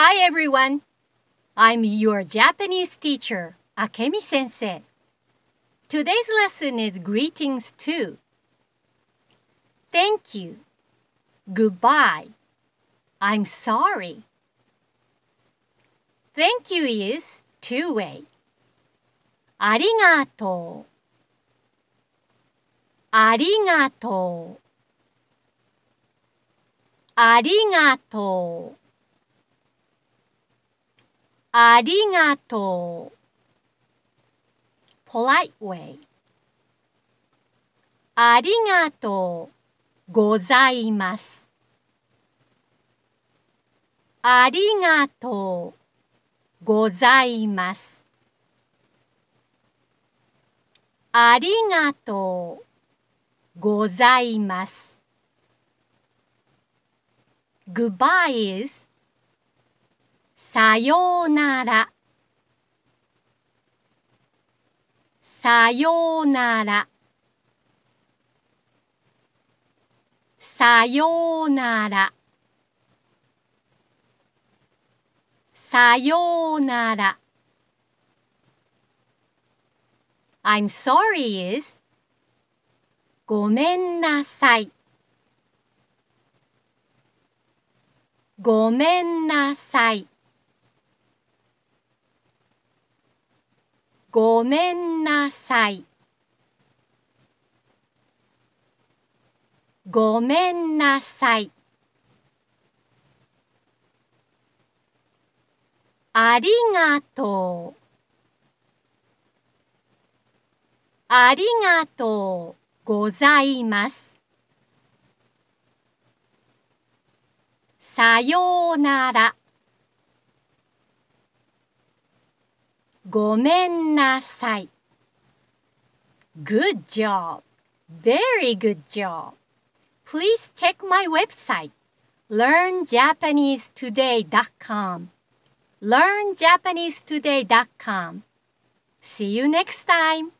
Hi everyone! I'm your Japanese teacher, Akemi Sensei. Today's lesson is greetings too. Thank you. Goodbye. I'm sorry. Thank you is two way. Arigato. Arigato. Arigato. ありがとう。polite way ありがとうございます。ありがとうございます。ありがとうございます。Goodbye is さようなら。さようなら。さようなら。さようなら。I'm sorry is. ごめんなさい。ごめんなさい。ごめんなさい。ごめんなさい。ありがとう。ありがとうございます。さようなら。ごめんなさい。Good job! Very good job! Please check my website learnjapanesetoday.com learnjapanesetoday.com See you next time!